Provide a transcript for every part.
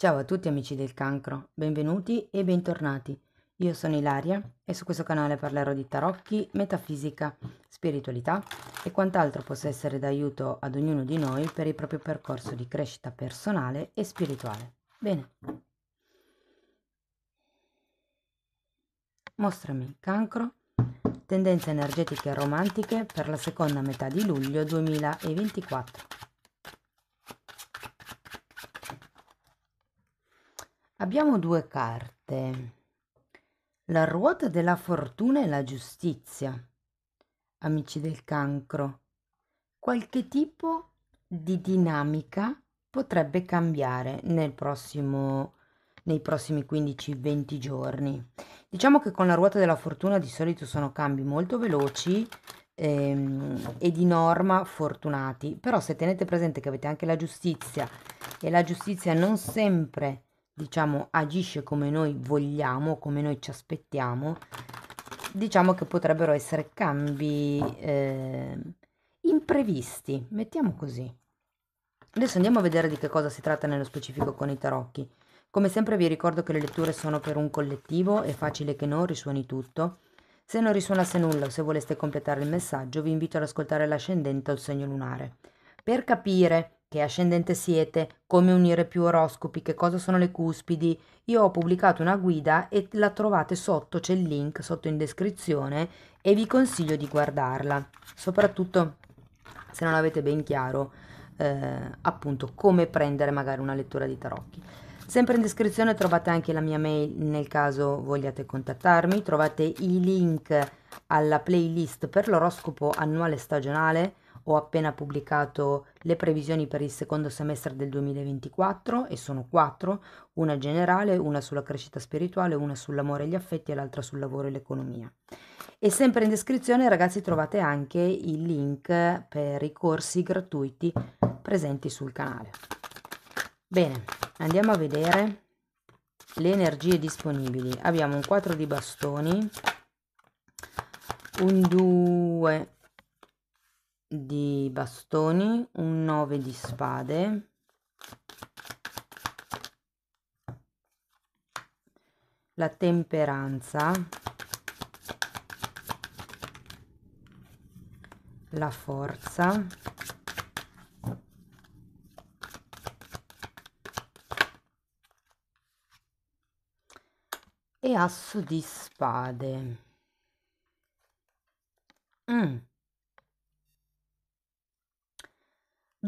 Ciao a tutti amici del cancro, benvenuti e bentornati. Io sono Ilaria e su questo canale parlerò di tarocchi, metafisica, spiritualità e quant'altro possa essere d'aiuto ad ognuno di noi per il proprio percorso di crescita personale e spirituale. Bene. Mostrami cancro, tendenze energetiche romantiche per la seconda metà di luglio 2024. Abbiamo due carte. La ruota della fortuna e la giustizia. Amici del cancro. Qualche tipo di dinamica potrebbe cambiare nel prossimo, nei prossimi 15-20 giorni. Diciamo che con la ruota della fortuna di solito sono cambi molto veloci ehm, e di norma fortunati, però se tenete presente che avete anche la giustizia e la giustizia non sempre diciamo agisce come noi vogliamo, come noi ci aspettiamo, diciamo che potrebbero essere cambi eh, imprevisti, mettiamo così. Adesso andiamo a vedere di che cosa si tratta nello specifico con i tarocchi. Come sempre vi ricordo che le letture sono per un collettivo, è facile che non risuoni tutto. Se non risuonasse nulla o se voleste completare il messaggio, vi invito ad ascoltare l'ascendente o il segno lunare. Per capire che ascendente siete, come unire più oroscopi, che cosa sono le cuspidi. Io ho pubblicato una guida e la trovate sotto, c'è il link sotto in descrizione e vi consiglio di guardarla, soprattutto se non avete ben chiaro eh, appunto come prendere magari una lettura di tarocchi. Sempre in descrizione trovate anche la mia mail nel caso vogliate contattarmi, trovate i link alla playlist per l'oroscopo annuale stagionale ho appena pubblicato le previsioni per il secondo semestre del 2024 e sono quattro, una generale, una sulla crescita spirituale, una sull'amore e gli affetti e l'altra sul lavoro e l'economia. E sempre in descrizione ragazzi trovate anche il link per i corsi gratuiti presenti sul canale. Bene, andiamo a vedere le energie disponibili. Abbiamo un 4 di bastoni, un 2 di bastoni, un 9 di spade, la temperanza, la forza, e asso di spade. Mm.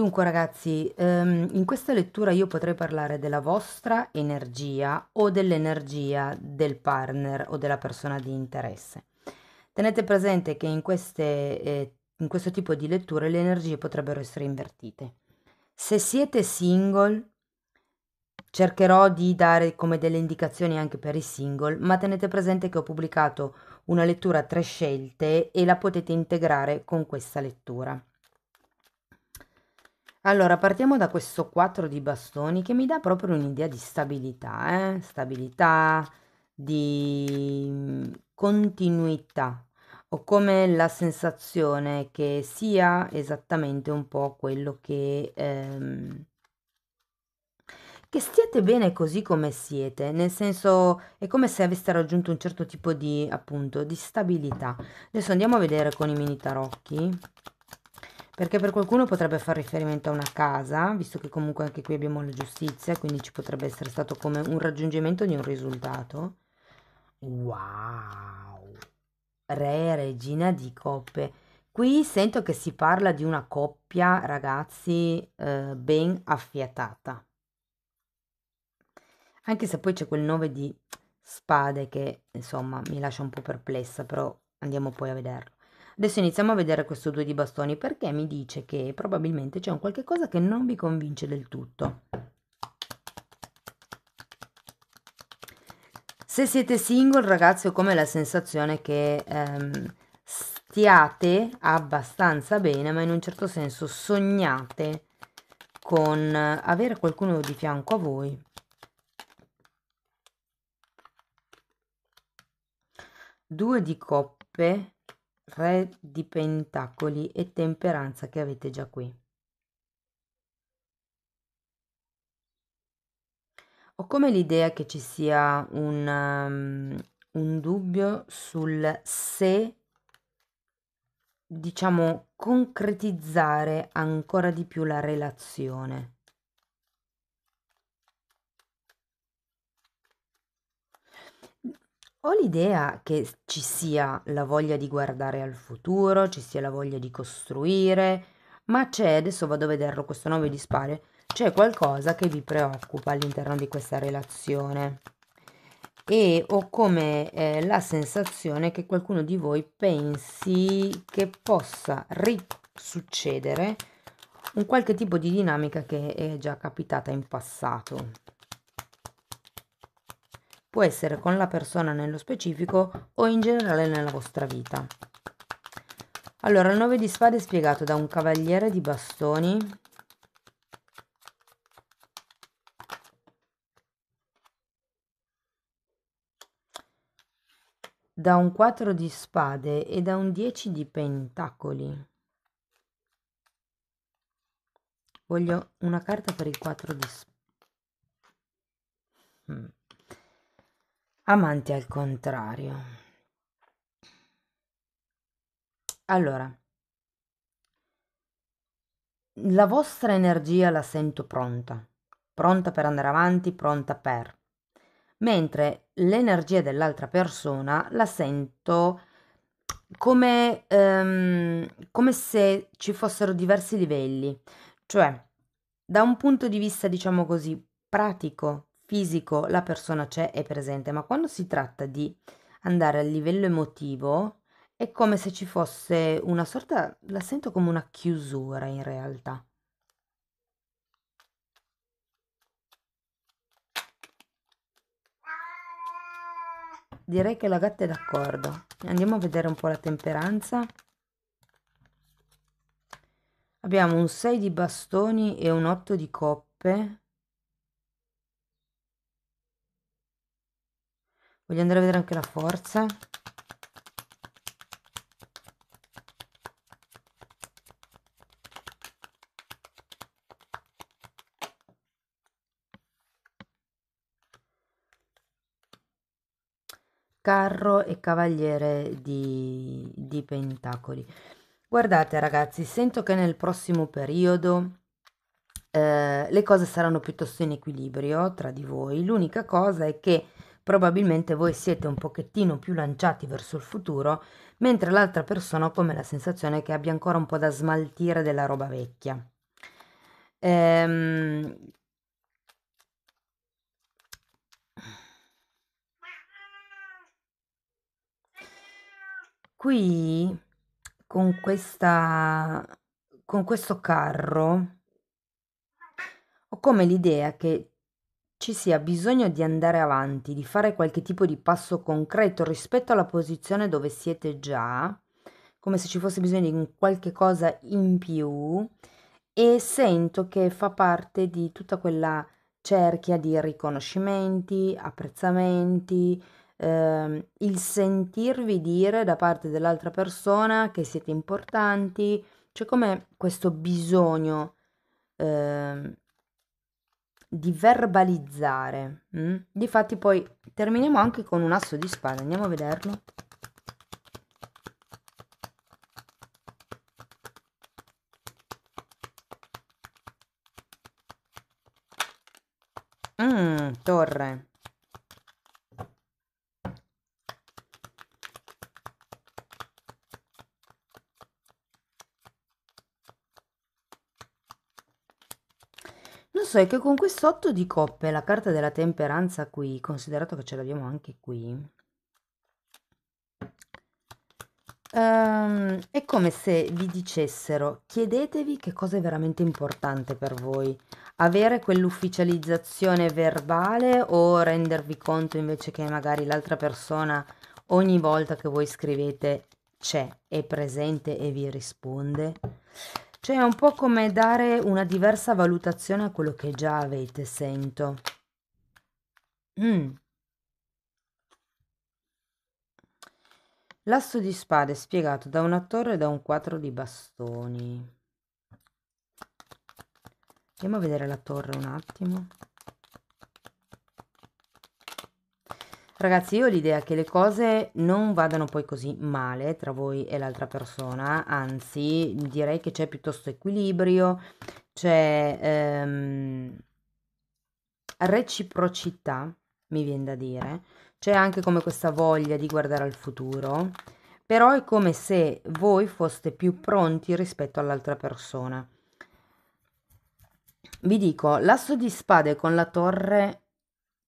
Dunque ragazzi, ehm, in questa lettura io potrei parlare della vostra energia o dell'energia del partner o della persona di interesse. Tenete presente che in, queste, eh, in questo tipo di letture le energie potrebbero essere invertite. Se siete single, cercherò di dare come delle indicazioni anche per i single, ma tenete presente che ho pubblicato una lettura a tre scelte e la potete integrare con questa lettura. Allora, partiamo da questo 4 di bastoni che mi dà proprio un'idea di stabilità, eh? stabilità, di mm, continuità, o come la sensazione che sia esattamente un po' quello che, ehm, che stiate bene così come siete, nel senso è come se aveste raggiunto un certo tipo di, appunto, di stabilità. Adesso andiamo a vedere con i mini tarocchi perché per qualcuno potrebbe fare riferimento a una casa, visto che comunque anche qui abbiamo la giustizia, quindi ci potrebbe essere stato come un raggiungimento di un risultato. Wow! Re, regina di coppe. Qui sento che si parla di una coppia, ragazzi, eh, ben affiatata. Anche se poi c'è quel 9 di spade che, insomma, mi lascia un po' perplessa, però andiamo poi a vederlo. Adesso iniziamo a vedere questo due di bastoni perché mi dice che probabilmente c'è un qualche cosa che non vi convince del tutto. Se siete single ragazzi ho come la sensazione che ehm, stiate abbastanza bene ma in un certo senso sognate con avere qualcuno di fianco a voi due di coppe re di pentacoli e temperanza che avete già qui Ho come l'idea che ci sia un, um, un dubbio sul se, diciamo, concretizzare ancora di più la relazione. Ho l'idea che ci sia la voglia di guardare al futuro, ci sia la voglia di costruire, ma c'è, adesso vado a vederlo questo 9 di spade, c'è qualcosa che vi preoccupa all'interno di questa relazione e ho come eh, la sensazione che qualcuno di voi pensi che possa risuccedere un qualche tipo di dinamica che è già capitata in passato. Può essere con la persona nello specifico o in generale nella vostra vita. Allora, il 9 di spade è spiegato da un cavaliere di bastoni da un 4 di spade e da un 10 di pentacoli. Voglio una carta per il 4 di spade. Hmm. Amanti al contrario. Allora, la vostra energia la sento pronta, pronta per andare avanti, pronta per. Mentre l'energia dell'altra persona la sento come, um, come se ci fossero diversi livelli. Cioè, da un punto di vista, diciamo così, pratico, fisico, la persona c'è, è presente, ma quando si tratta di andare al livello emotivo, è come se ci fosse una sorta la sento come una chiusura in realtà. Direi che la gatta è d'accordo. Andiamo a vedere un po' la temperanza. Abbiamo un 6 di bastoni e un 8 di coppe. Voglio andare a vedere anche la forza. carro e cavaliere di, di pentacoli. Guardate ragazzi, sento che nel prossimo periodo eh, le cose saranno piuttosto in equilibrio tra di voi. L'unica cosa è che probabilmente voi siete un pochettino più lanciati verso il futuro, mentre l'altra persona ha come la sensazione che abbia ancora un po' da smaltire della roba vecchia. Ehm, Qui con questa con questo carro ho come l'idea che ci sia bisogno di andare avanti, di fare qualche tipo di passo concreto rispetto alla posizione dove siete già, come se ci fosse bisogno di qualche cosa in più e sento che fa parte di tutta quella cerchia di riconoscimenti, apprezzamenti, eh, il sentirvi dire da parte dell'altra persona che siete importanti, c'è come questo bisogno eh, di verbalizzare. Mm? Difatti poi terminiamo anche con un asso di spada, andiamo a vederlo. Mm, torre. So è che con questo 8 di coppe, la carta della temperanza qui, considerato che ce l'abbiamo anche qui, um, è come se vi dicessero chiedetevi che cosa è veramente importante per voi, avere quell'ufficializzazione verbale o rendervi conto invece che magari l'altra persona ogni volta che voi scrivete c'è, è presente e vi risponde. Cioè è un po' come dare una diversa valutazione a quello che già avete, sento. Mm. L'asso di spade spiegato da una torre e da un quattro di bastoni. Andiamo a vedere la torre un attimo. Ragazzi, io ho l'idea che le cose non vadano poi così male tra voi e l'altra persona, anzi direi che c'è piuttosto equilibrio, c'è ehm, reciprocità, mi viene da dire, c'è anche come questa voglia di guardare al futuro, però è come se voi foste più pronti rispetto all'altra persona. Vi dico, l'asso di spade con la torre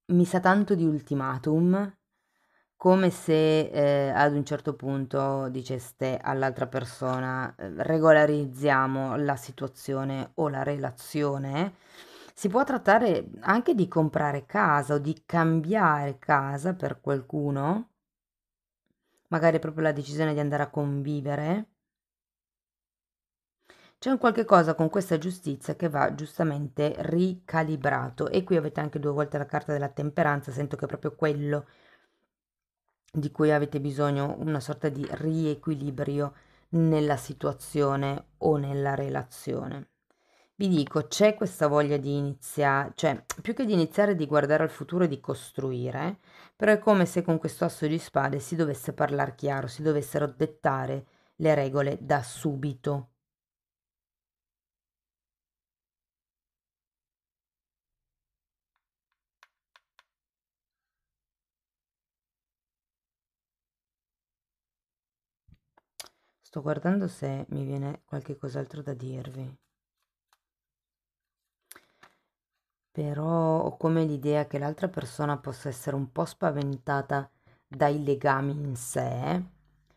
mi sa tanto di ultimatum, come se eh, ad un certo punto diceste all'altra persona eh, regolarizziamo la situazione o la relazione. Si può trattare anche di comprare casa o di cambiare casa per qualcuno, magari proprio la decisione di andare a convivere. C'è un qualche cosa con questa giustizia che va giustamente ricalibrato e qui avete anche due volte la carta della temperanza, sento che è proprio quello di cui avete bisogno, una sorta di riequilibrio nella situazione o nella relazione. Vi dico, c'è questa voglia di iniziare, cioè più che di iniziare di guardare al futuro e di costruire, però è come se con questo asso di spade si dovesse parlare chiaro, si dovessero dettare le regole da subito. Sto guardando se mi viene qualche cos'altro da dirvi. Però ho come l'idea che l'altra persona possa essere un po' spaventata dai legami in sé,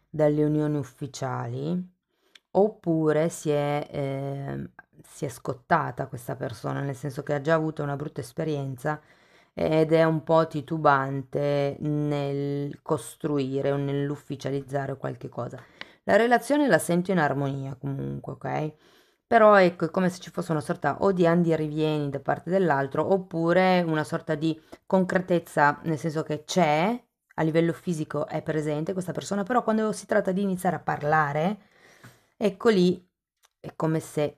dalle unioni ufficiali, oppure si è, eh, si è scottata questa persona, nel senso che ha già avuto una brutta esperienza ed è un po' titubante nel costruire o nell'ufficializzare qualche cosa. La relazione la sento in armonia comunque, ok? Però ecco, è come se ci fosse una sorta o di andi e rivieni da parte dell'altro, oppure una sorta di concretezza, nel senso che c'è, a livello fisico è presente questa persona, però quando si tratta di iniziare a parlare, ecco lì, è come se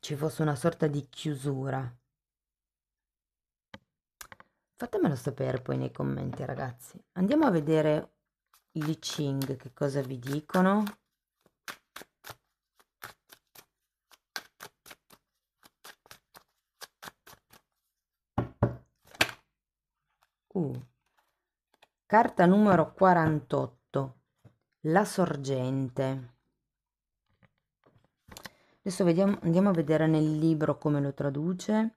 ci fosse una sorta di chiusura. Fatemelo sapere poi nei commenti, ragazzi. Andiamo a vedere i Ching che cosa vi dicono. Uh. Carta numero 48. La sorgente. Adesso vediamo, andiamo a vedere nel libro come lo traduce.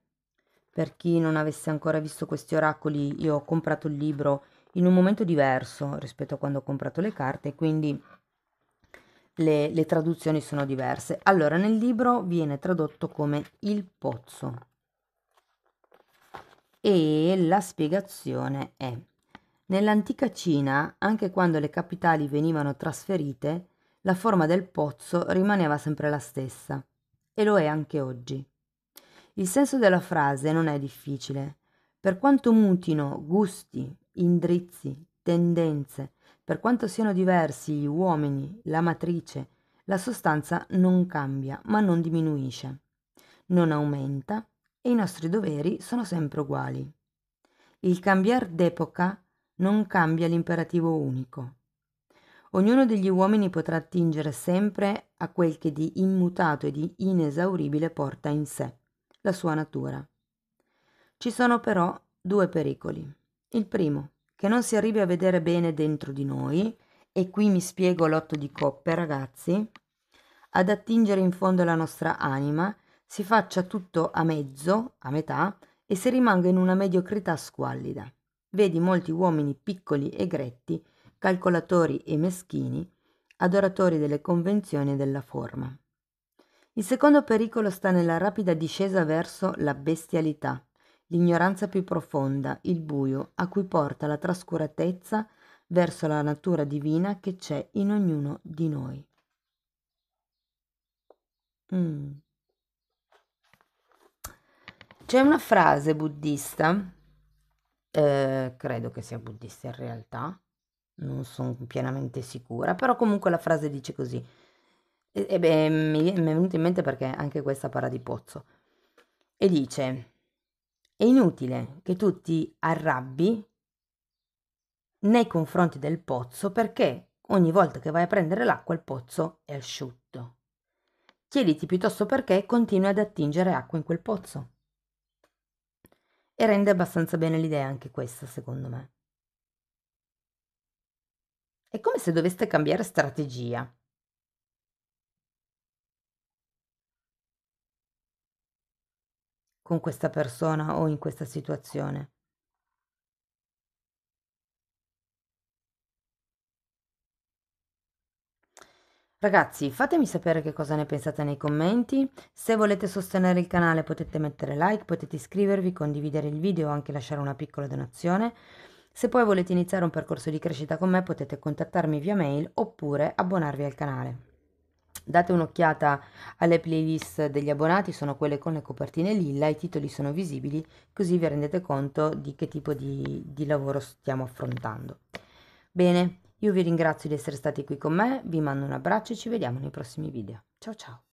Per chi non avesse ancora visto questi oracoli, io ho comprato il libro in un momento diverso rispetto a quando ho comprato le carte, quindi le, le traduzioni sono diverse. Allora, nel libro viene tradotto come il pozzo e la spiegazione è nell'antica Cina, anche quando le capitali venivano trasferite, la forma del pozzo rimaneva sempre la stessa e lo è anche oggi. Il senso della frase non è difficile. Per quanto mutino gusti, indirizzi, tendenze, per quanto siano diversi gli uomini, la matrice, la sostanza non cambia, ma non diminuisce, non aumenta e i nostri doveri sono sempre uguali. Il cambiar d'epoca non cambia l'imperativo unico. Ognuno degli uomini potrà attingere sempre a quel che di immutato e di inesauribile porta in sé, la sua natura. Ci sono però due pericoli. Il primo, che non si arrivi a vedere bene dentro di noi, e qui mi spiego l'otto di coppe, ragazzi, ad attingere in fondo la nostra anima, si faccia tutto a mezzo, a metà, e si rimanga in una mediocrità squallida. Vedi molti uomini piccoli e gretti, calcolatori e meschini, adoratori delle convenzioni e della forma. Il secondo pericolo sta nella rapida discesa verso la bestialità, l'ignoranza più profonda, il buio, a cui porta la trascuratezza verso la natura divina che c'è in ognuno di noi. Mm. C'è una frase buddista, eh, credo che sia buddista in realtà, non sono pienamente sicura, però comunque la frase dice così. E, e beh, mi, mi è venuta in mente perché anche questa parla di pozzo. E dice, è inutile che tu ti arrabbi nei confronti del pozzo perché ogni volta che vai a prendere l'acqua il pozzo è asciutto. Chiediti piuttosto perché continui ad attingere acqua in quel pozzo. E rende abbastanza bene l'idea anche questa, secondo me. È come se doveste cambiare strategia. Con questa persona o in questa situazione. Ragazzi, fatemi sapere che cosa ne pensate nei commenti. Se volete sostenere il canale potete mettere like, potete iscrivervi, condividere il video o anche lasciare una piccola donazione. Se poi volete iniziare un percorso di crescita con me potete contattarmi via mail oppure abbonarvi al canale. Date un'occhiata alle playlist degli abbonati, sono quelle con le copertine lilla, i titoli sono visibili, così vi rendete conto di che tipo di, di lavoro stiamo affrontando. Bene, io vi ringrazio di essere stati qui con me, vi mando un abbraccio e ci vediamo nei prossimi video. Ciao ciao!